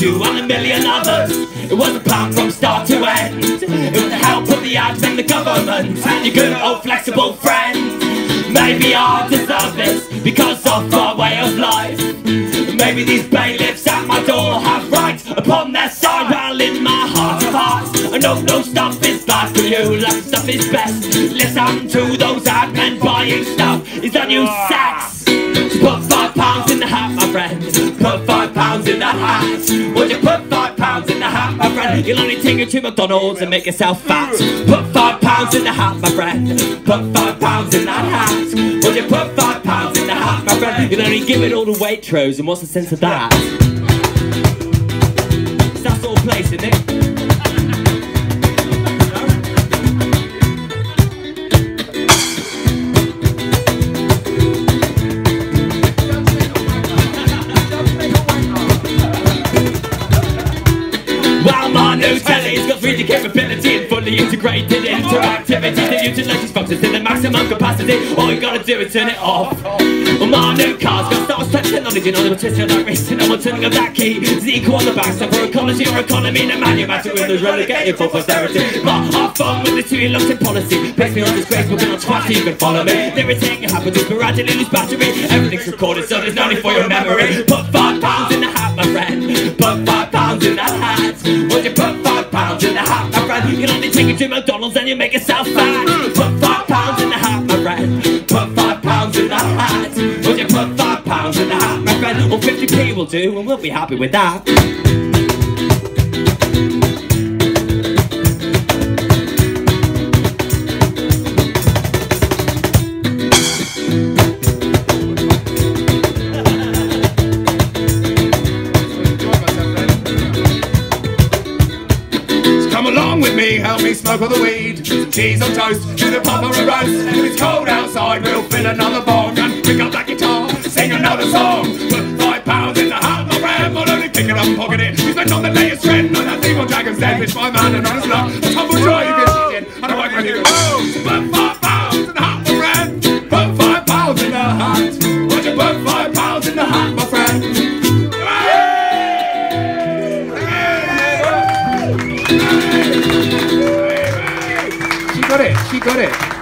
you and a million others. It was a plan from start to end. The help of the government, and your good old flexible friends. Maybe I deserve this because of our way of life. Maybe these bailiffs at my door have rights upon their side. Well, in my heart of hearts, I know no stuff is bad for you, like stuff is best. Listen to those admin buying stuff is the new sex. Put five pounds in the hat, my friend. Put five pounds in the hat. Would you put five You'll only take her to McDonald's and make yourself fat. Put five pounds in the hat, my friend. Put five pounds in that hat. Would you put five pounds in the hat, my friend? You'll only give it all to Waitrose, and what's the sense of that? New telly's got 3D capability and fully integrated into activities that utilize these functions to the maximum capacity. All you gotta do is turn it off. Well, my new car's got Star Wars technology, not a twisting like racing, and one turning of that key. Is equal on the back, so for ecology or economy, no man, you matter with those relegated for posterity. But have fun with this too reluctant policy. Place me on disgrace, but on twice you can follow me. Everything happens to sporadically lose battery. Everything's recorded, so there's no need for your memory. Put five pounds in the hat, my friend. Put five pounds in It to McDonald's and you make yourself fat. Put five pounds in the hat, my friend. Put five pounds in the hat. Would you put five pounds in the hat, my friend? Well, 50p will do, and we'll be happy with that. smoke all the weed. Cheese on toast with the pop or a roast. And if it's cold outside, we'll fill another bong and pick up that guitar, sing another song. Put five pounds in the hat, my friend, will only pick it up and pocket it. We spent on the latest trend, on that thing Dragon's Den, which my man and honest luck. A tumble joy you can shit in, and a white man you can oh. Put five pounds in the hat, my friend. Put five pounds in the hat. Would you put five pounds in the hat, my friend? Thank you got it. She got it.